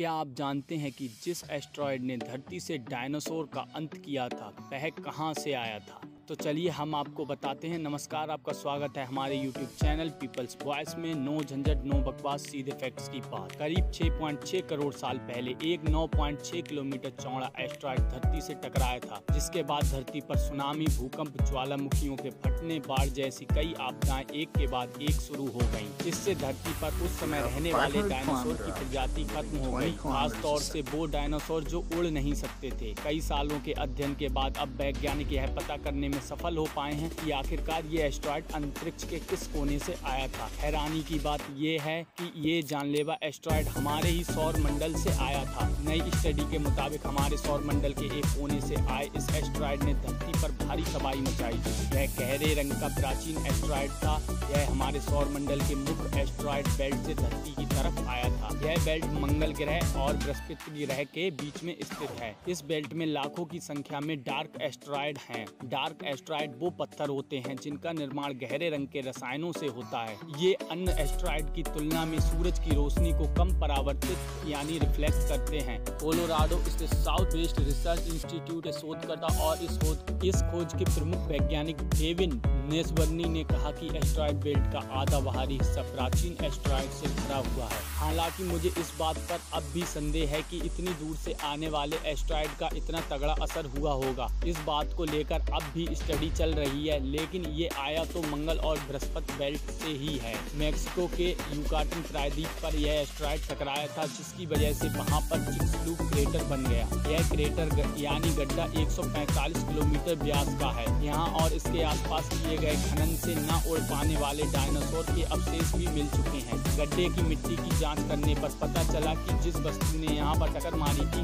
क्या आप जानते हैं कि जिस एस्ट्रॉयड ने धरती से डायनासोर का अंत किया था, वह कहाँ से आया था? तो चलिए हम आपको बताते हैं। नमस्कार आपका स्वागत है हमारे यूट्यूब चैनल पीपल्स वॉइस में। नो झंझट नो बकवास सीधे फैक्ट्स की बात। करीब 6.6 करोड़ साल पहले एक 9.6 किलोमीटर चौड़ा एस्ट्रॉयड धरती से टकराया था जिसके बाद धरती पर सुनामी भूकंप ज्वालामुखियों के फटने बाढ़ जैसी कई आपदाएँ एक के बाद एक शुरू हो गई जिससे धरती पर उस समय रहने वाले डायनासोर की प्रजाति खत्म हो गई खास तौर से वो डायनासोर जो उड़ नहीं सकते थे। कई सालों के अध्ययन के बाद अब वैज्ञानिक यह पता करने में सफल हो पाए हैं कि आखिरकार ये एस्ट्रॉयड अंतरिक्ष के किस कोने से आया था। हैरानी की बात ये है कि ये जानलेवा एस्ट्रॉयड हमारे ही सौर मंडल से आया था। नई स्टडी के मुताबिक हमारे सौर मंडल के एक कोने से आए इस एस्ट्रॉयड ने धरती पर भारी तबाही मचाई। थी यह गहरे रंग का प्राचीन एस्ट्रॉयड था। यह हमारे सौर मंडल के मुख्य एस्ट्रॉयड बेल्ट से धरती की तरफ़ आया था। यह बेल्ट मंगल ग्रह और बृहस्पति ग्रह के बीच में स्थित है। इस बेल्ट में लाखों की संख्या में डार्क एस्ट्रॉयड हैं। डार्क एस्ट्रॉयड वो पत्थर होते हैं जिनका निर्माण गहरे रंग के रसायनों से होता है। ये अन्य एस्ट्रॉयड की तुलना में सूरज की रोशनी को कम परावर्तित, यानी रिफ्लेक्ट करते हैं। कोलोराडो स्थित साउथ वेस्ट रिसर्च इंस्टीट्यूट के शोधकर्ता और इस खोज इस खोज के प्रमुख वैज्ञानिक डेविन नेसवर्नी ने कहा कि एस्ट्रॉयड बेल्ट का आधा बाहरी हिस्सा प्राचीन एस्ट्रॉयड से भरा हुआ है। हालाँकि मुझे इस बात पर अब भी संदेह है कि इतनी दूर से आने वाले एस्ट्रॉयड का इतना तगड़ा असर हुआ होगा। इस बात को लेकर अब भी स्टडी चल रही है, लेकिन ये आया तो मंगल और बृहस्पति बेल्ट से ही है। मैक्सिको के यूकाटन प्रायद्वीप पर यह एस्ट्रॉयड टकराया था, जिसकी वजह से वहाँ पर चिक्सलू क्रेटर बन गया। यह क्रेटर यानी गड्ढा 145 किलोमीटर व्यास का है। यहाँ और इसके आसपास किए गए खनन से न उड़ पाने वाले डायनासोर के अवशेष भी मिल चुके हैं। गड्ढे की मिट्टी की जाँच करने पर पता चला कि जिस बस्ती ने यहाँ पर टक्कर मारी थी,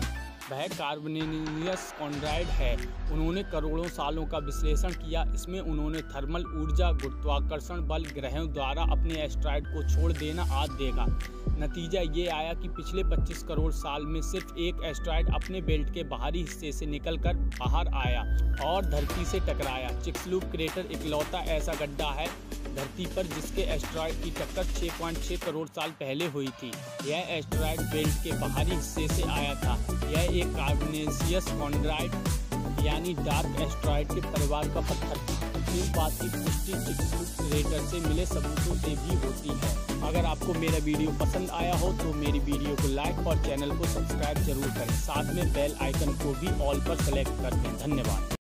वह कार्बोनियस कॉन्ड्राइड है। उन्होंने करोड़ों सालों का विश्लेषण किया। इसमें उन्होंने थर्मल ऊर्जा, गुरुत्वाकर्षण बल, ग्रहों द्वारा अपने एस्ट्राइड को छोड़ देना आज देगा नतीजा ये आया कि पिछले 25 करोड़ साल में सिर्फ़ एक एस्ट्रॉयड अपने बेल्ट के बाहरी हिस्से से निकलकर बाहर आया और धरती से टकराया। चिक्सलूप क्रेटर इकलौता ऐसा गड्ढा है धरती पर जिसके एस्ट्रॉयड की टक्कर 6.6 करोड़ साल पहले हुई थी। यह एस्ट्रॉयड बेल्ट के बाहरी हिस्से से आया था। यह एक कार्बोनेशियस कॉन्ड्राइड यानी डार्क एस्ट्रॉयड के परिवार का पत्थर। था इस बात की पुष्टि क्रेटर से मिले सबूतों से भी होती है। अगर आपको मेरा वीडियो पसंद आया हो तो मेरी वीडियो को लाइक और चैनल को सब्सक्राइब ज़रूर करें। साथ में बेल आइकन को भी ऑल पर सेलेक्ट कर दें। धन्यवाद।